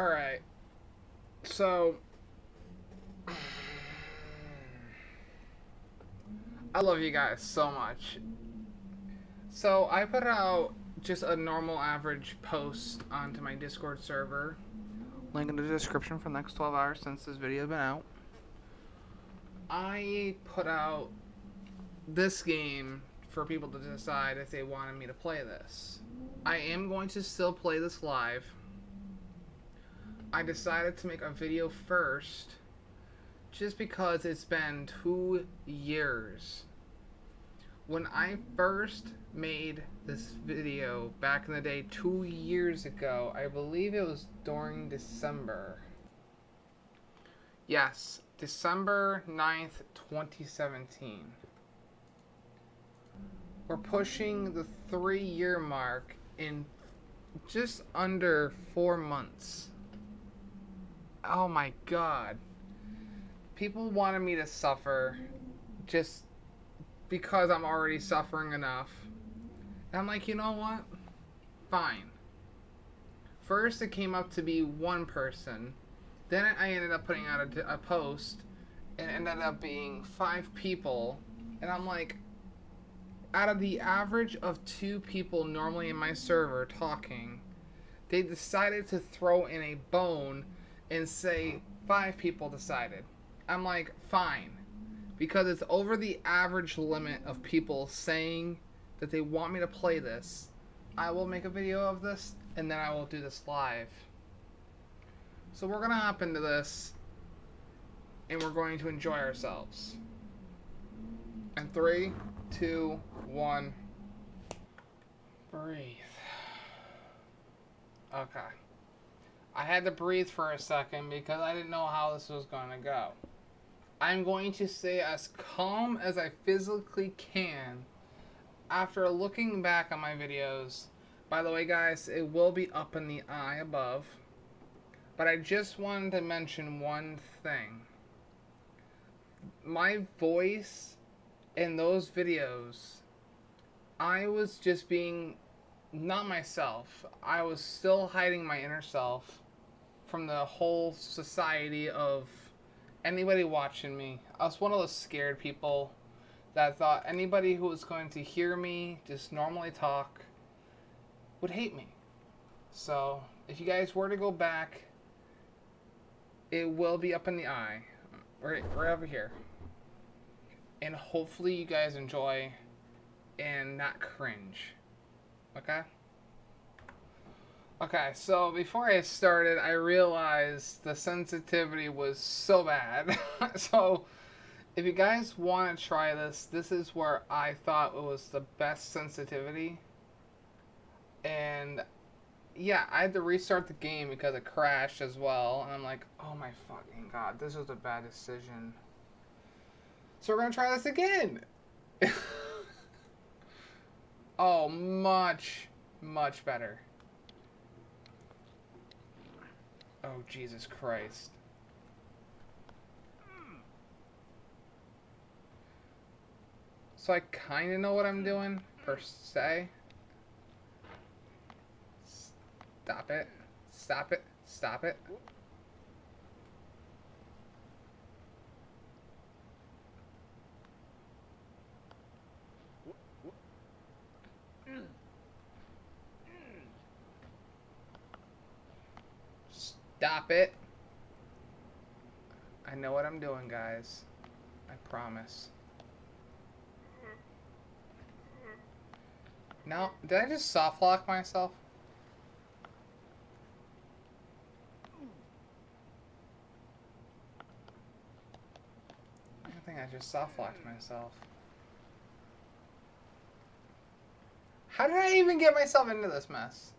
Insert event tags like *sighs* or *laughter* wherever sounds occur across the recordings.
Alright. So. *sighs* I love you guys so much. So, I put out just a normal average post onto my Discord server. Link in the description for the next 12 hours since this video been out. I put out this game for people to decide if they wanted me to play this. I am going to still play this live. I decided to make a video first just because it's been two years. When I first made this video back in the day two years ago, I believe it was during December. Yes, December 9th, 2017. We're pushing the three year mark in just under four months. Oh my god. People wanted me to suffer just because I'm already suffering enough. And I'm like, you know what? Fine. First, it came up to be one person. Then I ended up putting out a, a post, and ended up being five people. And I'm like, out of the average of two people normally in my server talking, they decided to throw in a bone and say five people decided. I'm like, fine. Because it's over the average limit of people saying that they want me to play this. I will make a video of this and then I will do this live. So we're going to hop into this and we're going to enjoy ourselves. And three, two, one, breathe. Okay. I had to breathe for a second because I didn't know how this was going to go. I'm going to stay as calm as I physically can after looking back on my videos. By the way, guys, it will be up in the eye above. But I just wanted to mention one thing. My voice in those videos, I was just being not myself. I was still hiding my inner self from the whole society of anybody watching me. I was one of those scared people that thought anybody who was going to hear me just normally talk would hate me. So, if you guys were to go back, it will be up in the eye. Right, right over here. And hopefully you guys enjoy and not cringe. Okay? Okay, so before I started, I realized the sensitivity was so bad. *laughs* so, if you guys want to try this, this is where I thought it was the best sensitivity. And yeah, I had to restart the game because it crashed as well. And I'm like, oh my fucking god, this was a bad decision. So we're gonna try this again. *laughs* oh, much, much better. Oh, Jesus Christ. So I kind of know what I'm doing, per se. Stop it. Stop it. Stop it. Stop it. I know what I'm doing, guys. I promise. No, did I just soft lock myself? I think I just soft locked myself. How did I even get myself into this mess?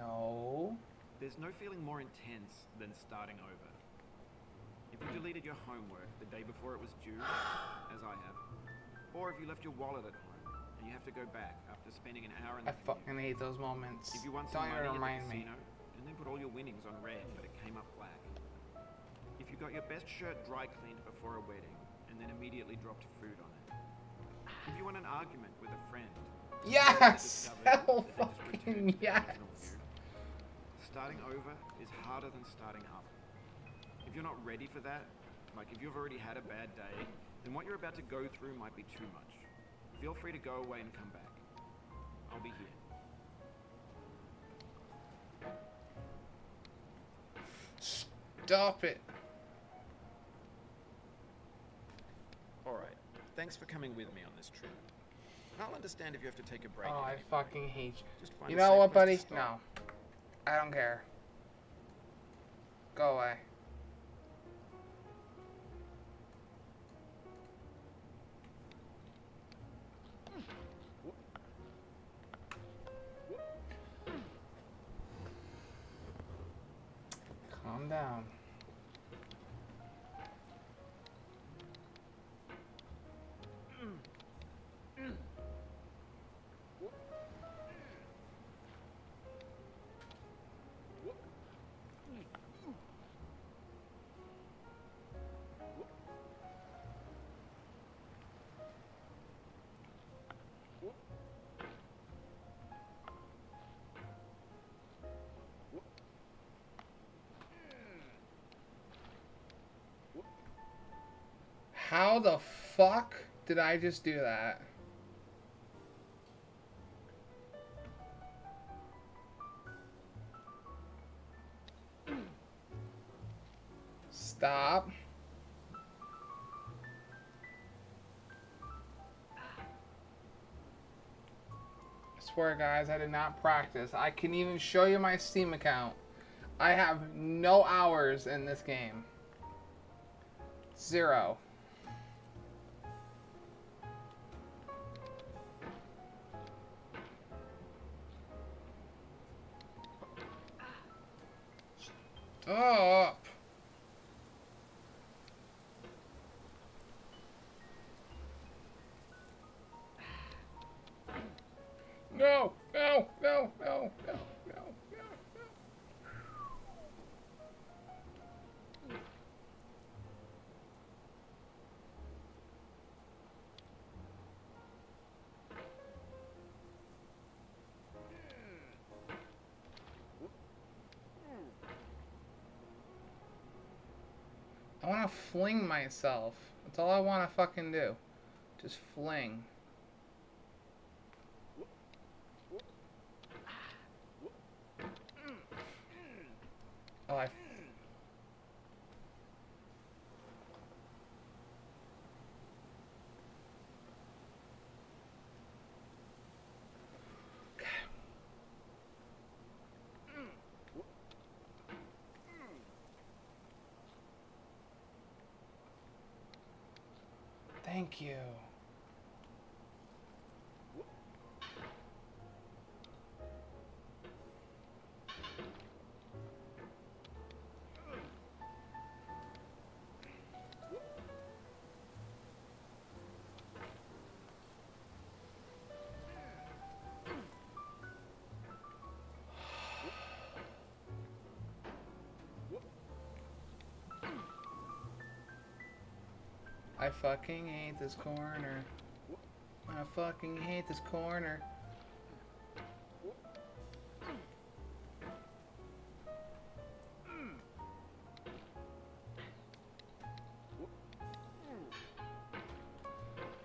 No. There's no feeling more intense than starting over. If you deleted your homework the day before it was due, as I have, or if you left your wallet at home and you have to go back after spending an hour in the I fucking hate those moments. If you Don't some money even at the remind me. casino and then put all your winnings on red but it came up black. If you got your best shirt dry cleaned before a wedding and then immediately dropped food on it. If you want an argument with a friend Yes! Hell that they just *laughs* fucking yes! Original starting over is harder than starting up. If you're not ready for that, like if you've already had a bad day, then what you're about to go through might be too much. Feel free to go away and come back. I'll be here. Stop it. Alright. Thanks for coming with me on this trip. I'll understand if you have to take a break. Oh, at I fucking hate you. Just find You know what, buddy? to No. I don't care. Go away. Calm down. How the fuck did I just do that? Stop. I swear, guys, I did not practice. I can even show you my Steam account. I have no hours in this game. Zero. Stop. Fling myself. That's all I want to fucking do. Just fling. Oh, I. Thank you. I fucking hate this corner. I fucking hate this corner.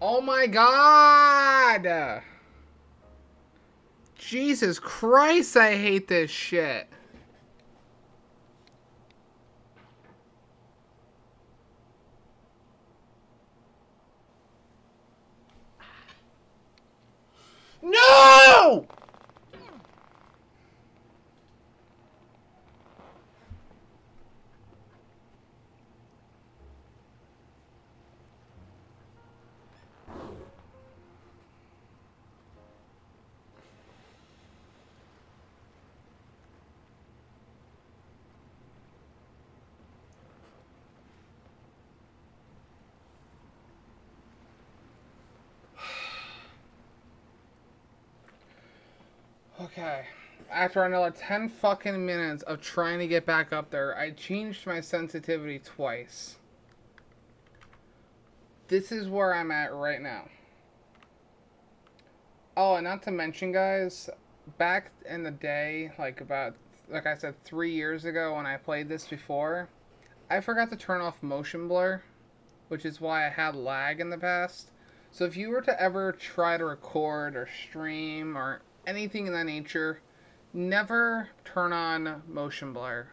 Oh my god! Jesus Christ, I hate this shit. No! Okay. After another 10 fucking minutes of trying to get back up there, I changed my sensitivity twice. This is where I'm at right now. Oh, and not to mention, guys, back in the day, like about like I said, three years ago when I played this before, I forgot to turn off motion blur, which is why I had lag in the past. So if you were to ever try to record or stream or anything in that nature, never turn on motion blur.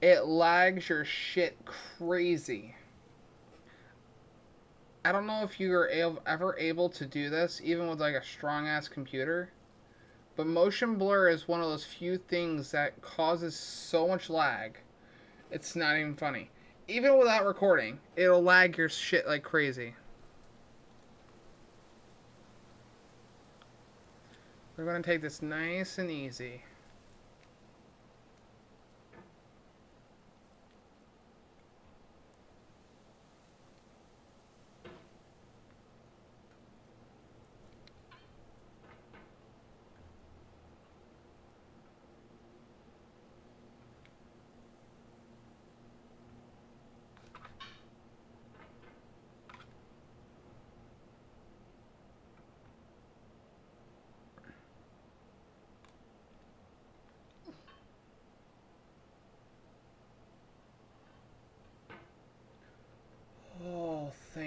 It lags your shit crazy. I don't know if you are ever able to do this, even with like a strong ass computer. But motion blur is one of those few things that causes so much lag. It's not even funny. Even without recording, it'll lag your shit like crazy. We're going to take this nice and easy.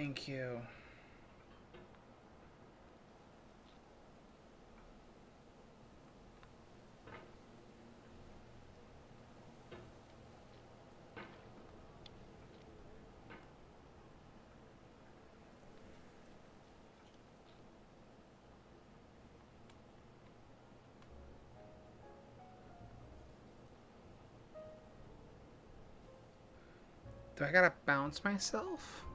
Thank you. Do I gotta bounce myself?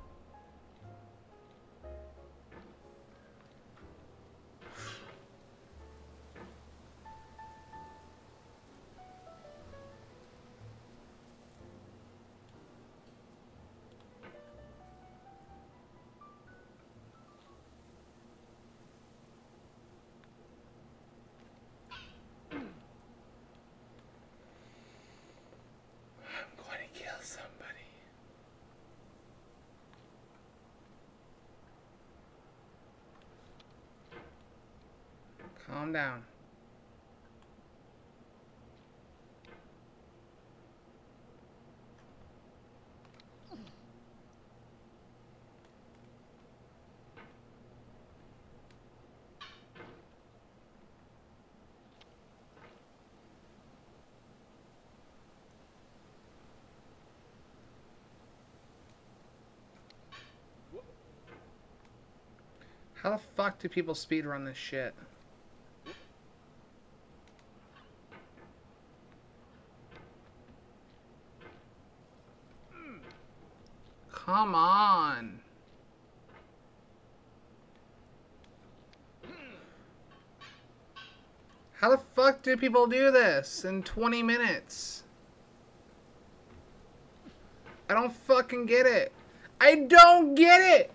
Down. How the fuck do people speedrun this shit? Come on. How the do people do this in 20 minutes? I don't fucking get it. I don't get it.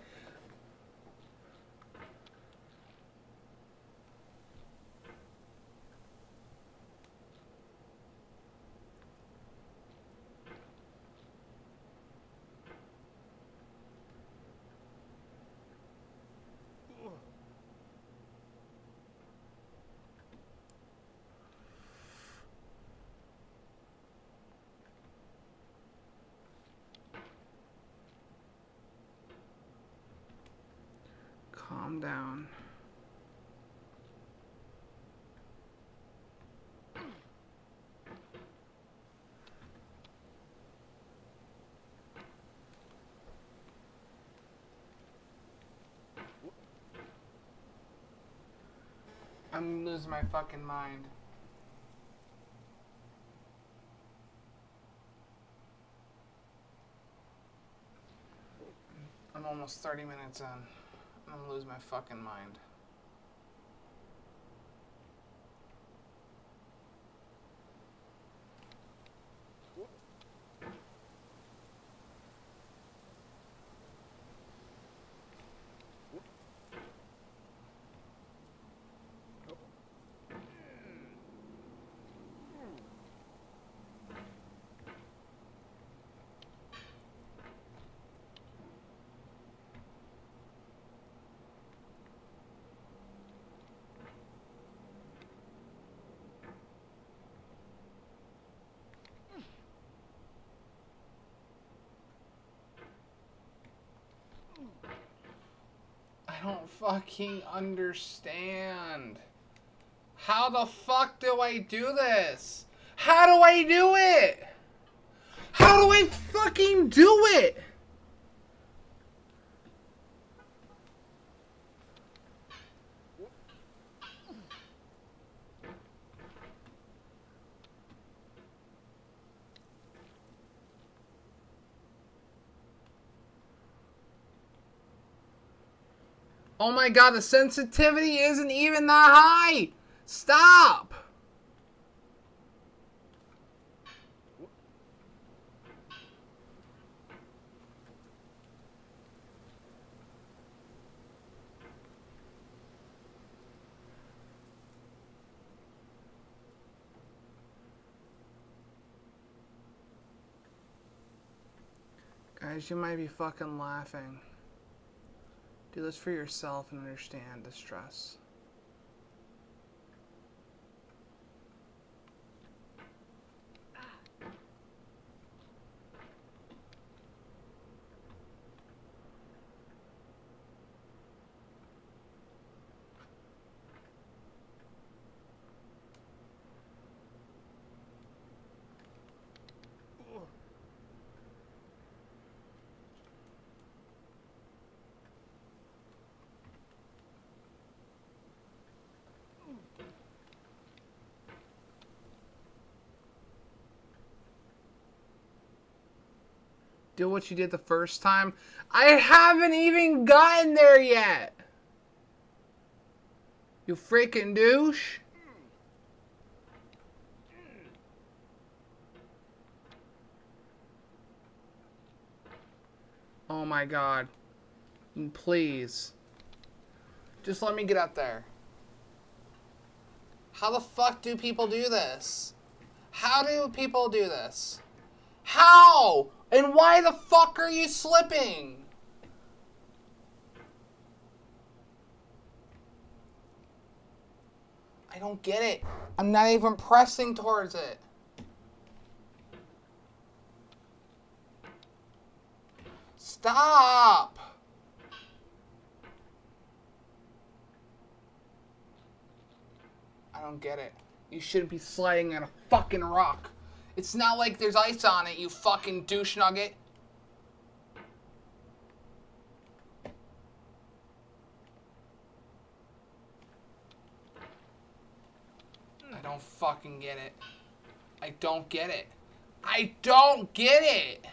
Calm down. I'm losing my fucking mind. I'm almost 30 minutes in. I'm gonna lose my fucking mind. Fucking understand. How the fuck do I do this? How do I do it? How do I fucking do it? Oh my god, the sensitivity isn't even that high! Stop! Guys, you might be fucking laughing. Do this for yourself and understand the stress. Do what you did the first time. I haven't even gotten there yet. You freaking douche. Oh my god. Please. Just let me get up there. How the fuck do people do this? How do people do this? How? And why the fuck are you slipping? I don't get it. I'm not even pressing towards it. Stop! I don't get it. You shouldn't be sliding on a fucking rock. It's not like there's ice on it, you fucking douche nugget. I don't fucking get it. I don't get it. I don't get it.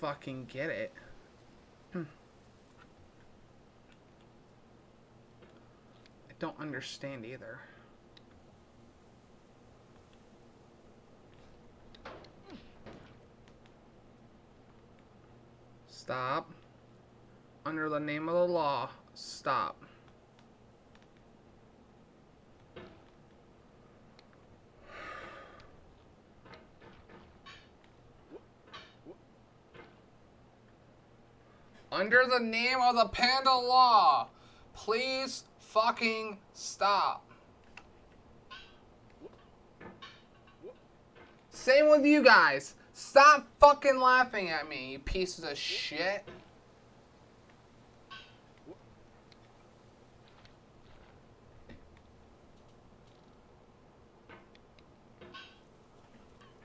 Fucking get it. Hmm. I don't understand either. Stop. Under the name of the law, stop. The name of the Panda Law, please fucking stop. Same with you guys. Stop fucking laughing at me, you pieces of shit.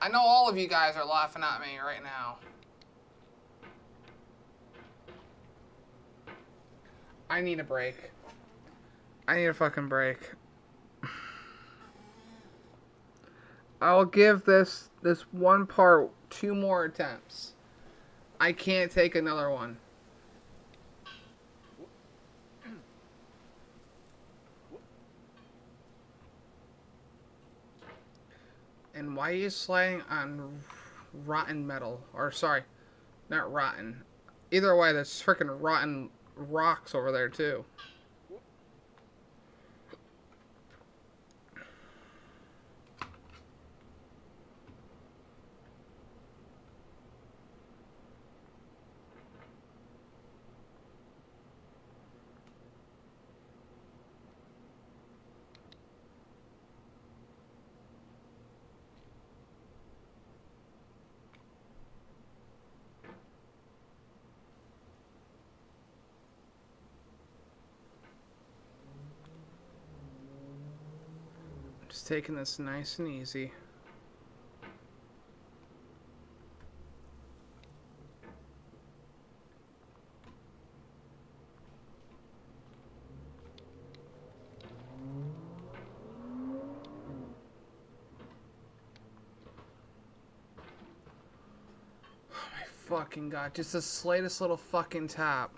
I know all of you guys are laughing at me right now. I need a break. I need a fucking break. I'll give this this one part two more attempts. I can't take another one. And why are you sliding on rotten metal? Or sorry, not rotten. Either way, that's freaking rotten rocks over there too. Taking this nice and easy. Oh my fucking god, just the slightest little fucking tap.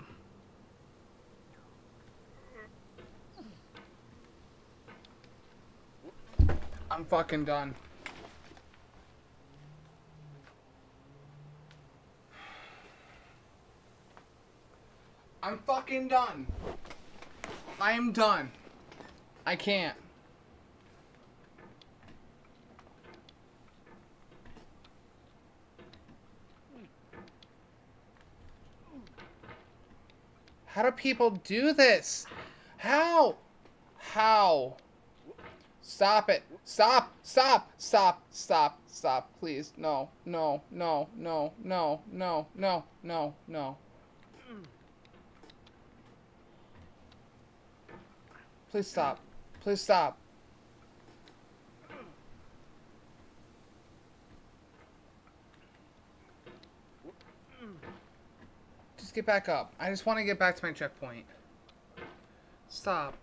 I'm fucking done. I'm fucking done. I am done. I can't. How do people do this? How? How? Stop it. Stop. Stop. Stop. Stop. Stop. Please. No. No. No. No. No. No. No. No. No. Please stop. Please stop. Just get back up. I just want to get back to my checkpoint. Stop.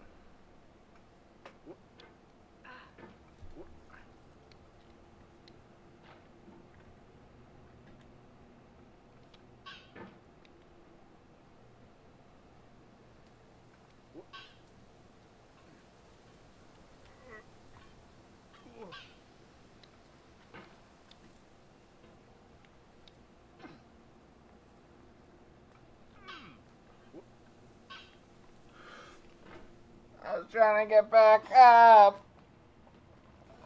Trying to get back up.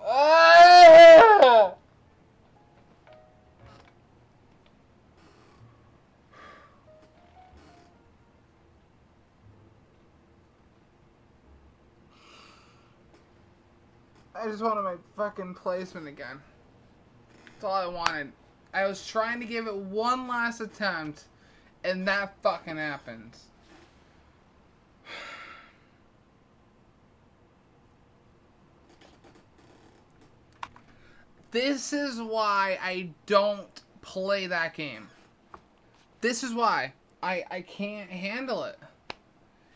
I just wanted my fucking placement again. That's all I wanted. I was trying to give it one last attempt, and that fucking happened. This is why I don't play that game. This is why. I, I can't handle it.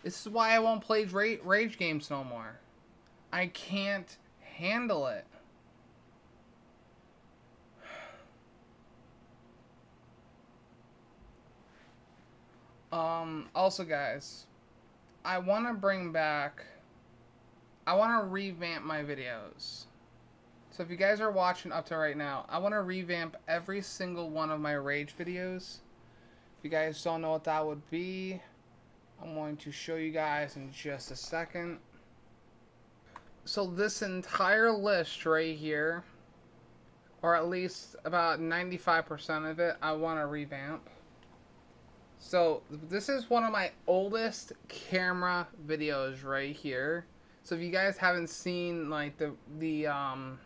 This is why I won't play rage, rage games no more. I can't handle it. *sighs* Um, also guys, I want to bring back, I want to revamp my videos. So if you guys are watching up to right now, I want to revamp every single one of my Rage videos. If you guys don't know what that would be, I'm going to show you guys in just a second. So this entire list right here, or at least about 95% of it, I want to revamp. So this is one of my oldest camera videos right here. So if you guys haven't seen like the the um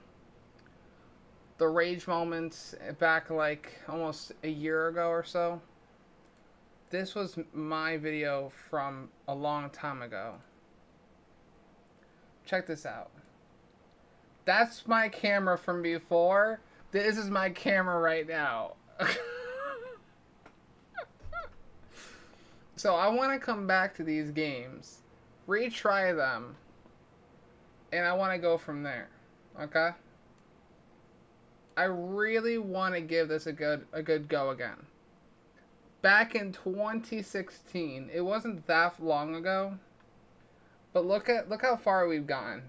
the rage moments back like almost a year ago or so. This was my video from a long time ago. Check this out. That's my camera from before. This is my camera right now. *laughs* so I want to come back to these games, retry them, and I want to go from there. Okay? I really want to give this a good a good go again. Back in 2016, it wasn't that long ago, but look at look how far we've gone.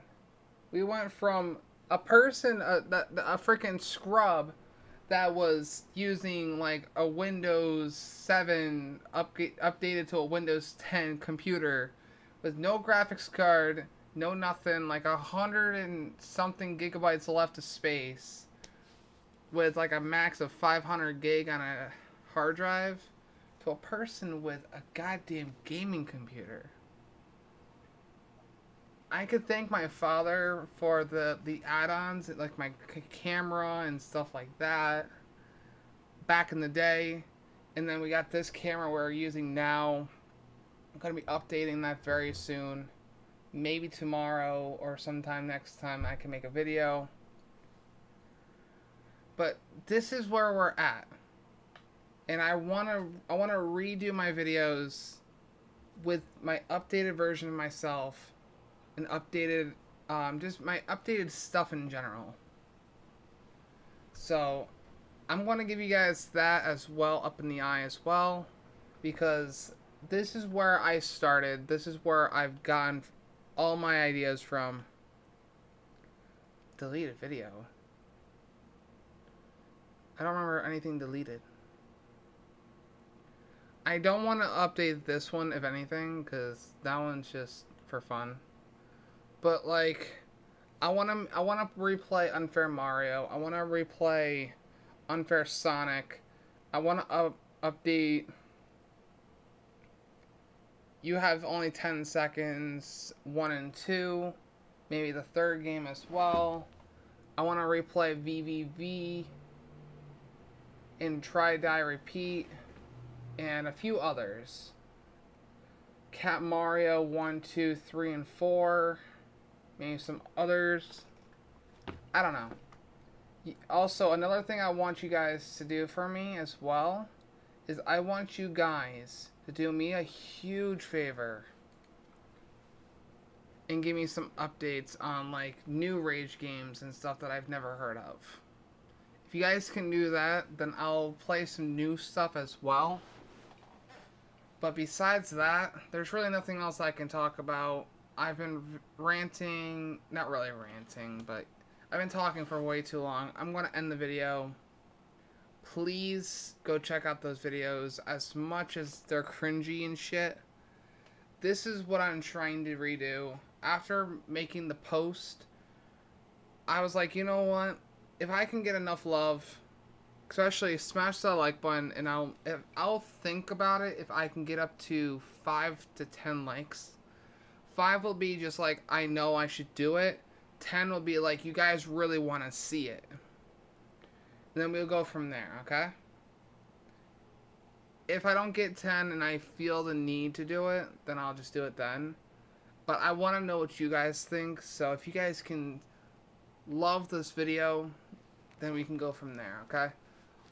We went from a person uh, a, a, a freaking scrub that was using like a Windows 7 upgrade, updated to a Windows 10 computer with no graphics card, no nothing, like a hundred and something gigabytes left of space with like a max of 500 gig on a hard drive to a person with a goddamn gaming computer. I could thank my father for the the add-ons like my camera and stuff like that back in the day and then we got this camera we're using now I'm going to be updating that very soon maybe tomorrow or sometime next time I can make a video. But this is where we're at. And I want to I want to redo my videos with my updated version of myself and updated um, just my updated stuff in general. So I'm going to give you guys that as well up in the eye as well because this is where I started. This is where I've gotten all my ideas from. Deleted video. I don't remember anything deleted. I don't want to update this one, if anything, because that one's just for fun. But like, I want to I want to replay Unfair Mario. I want to replay Unfair Sonic. I want to up, update. You have only 10 seconds, 1 and 2. Maybe the third game as well. I want to replay VVV and Try Die Repeat and a few others. Cat Mario 1, 2, 3, and 4 maybe some others. I don't know. Also, another thing I want you guys to do for me as well is I want you guys to do me a huge favor and give me some updates on like new rage games and stuff that I've never heard of. If you guys can do that, then I'll play some new stuff as well. But besides that, there's really nothing else I can talk about I've been ranting, not really ranting, but I've been talking for way too long. I'm going to end the video. Please go check out those videos as much as they're cringy and shit. This is what I'm trying to redo. After making the post, I was like, you know what? If I can get enough love, especially smash that like button, and I'll if, I'll think about it if I can get up to five to ten likes Five will be just like, I know I should do it. Ten will be like, you guys really want to see it. And then we'll go from there, okay? If I don't get 10 and I feel the need to do it, then I'll just do it then. But I want to know what you guys think, so if you guys can love this video, then we can go from there, okay?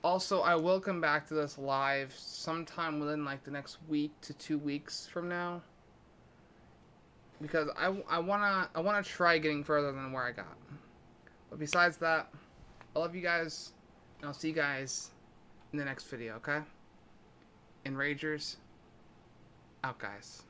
Also, I will come back to this live sometime within like the next week to two weeks from now because I, I wanna I wanna try getting further than where I got. But besides that, I love you guys, and I'll see you guys in the next video. Okay? And Ragers, out, guys.